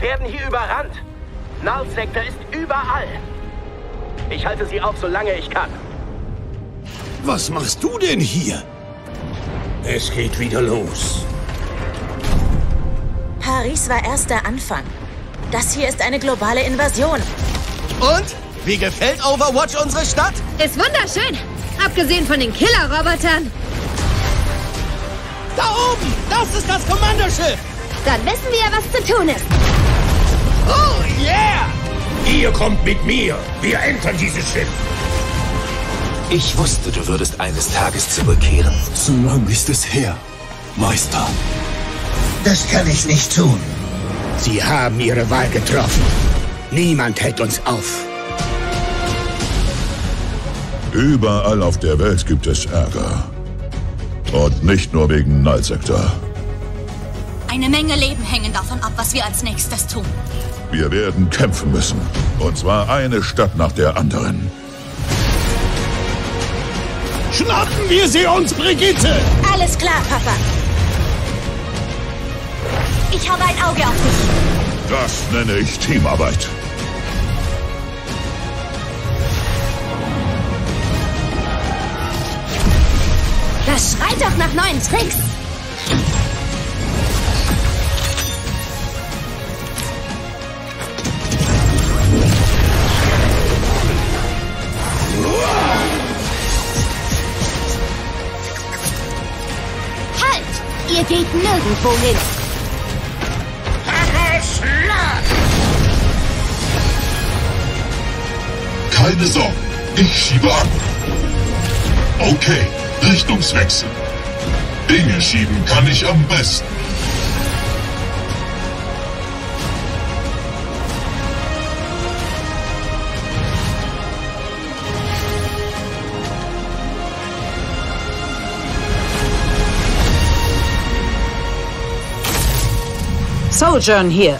werden hier überrannt. Null-Sektor ist überall. Ich halte sie auf, solange ich kann. Was machst du denn hier? Es geht wieder los. Paris war erst der Anfang. Das hier ist eine globale Invasion. Und? Wie gefällt Overwatch unsere Stadt? Ist wunderschön. Abgesehen von den Killerrobotern. Da oben! Das ist das Kommandoschiff! Dann wissen wir, was zu tun ist. Oh, yeah! Ihr kommt mit mir. Wir entern dieses Schiff. Ich wusste, du würdest eines Tages zurückkehren. Zu lang ist es her, Meister. Das kann ich nicht tun. Sie haben ihre Wahl getroffen. Niemand hält uns auf. Überall auf der Welt gibt es Ärger. Und nicht nur wegen Nullsektor. Eine Menge Leben hängen davon ab, was wir als nächstes tun. Wir werden kämpfen müssen. Und zwar eine Stadt nach der anderen. Schnappen wir sie uns, Brigitte! Alles klar, Papa. Ich habe ein Auge auf dich. Das nenne ich Teamarbeit. Das schreit doch nach neuen Tricks. Ihr geht nirgendwo hin. Keine Sorge, ich schiebe an. Okay, Richtungswechsel. Dinge schieben kann ich am besten. Sojourn hier.